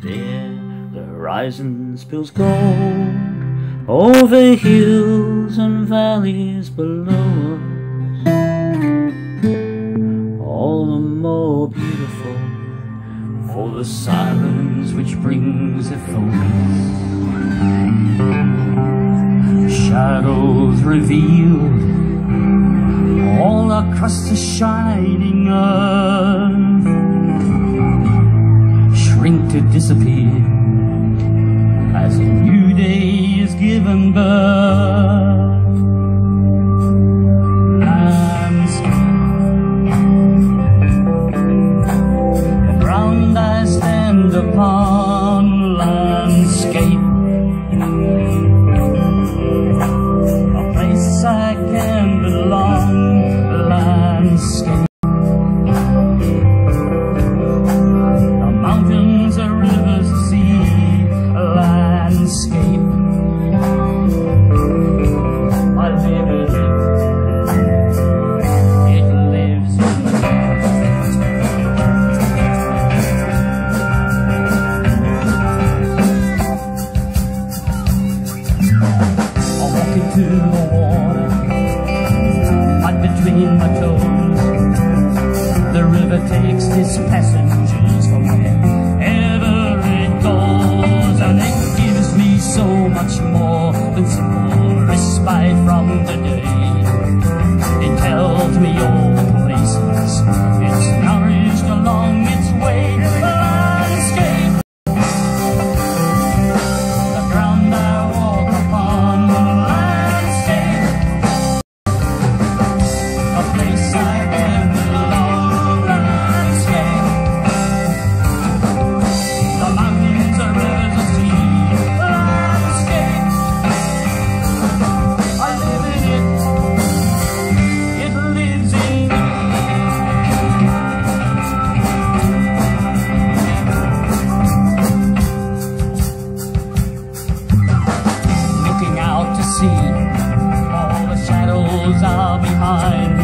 There the horizon spills gold over hills and valleys below us. All the more beautiful for the silence which brings it focus. Shadows revealed, all across the shining earth to disappear as a new day is given birth. Landscape, the ground I stand upon landscape. and time.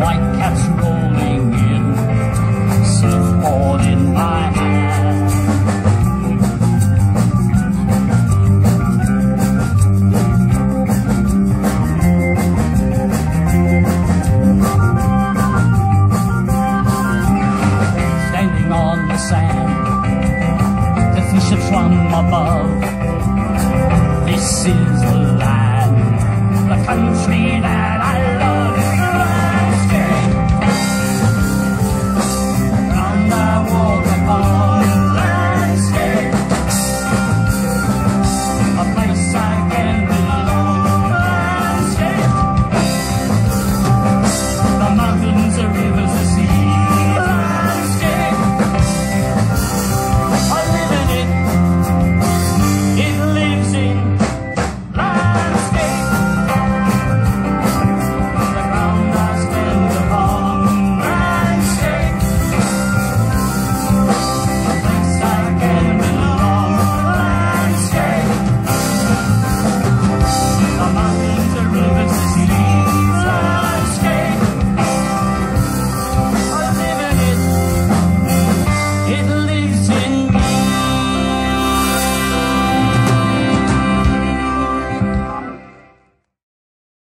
White cats rolling in, surfboard in my hand. Standing on the sand the fish have swum above.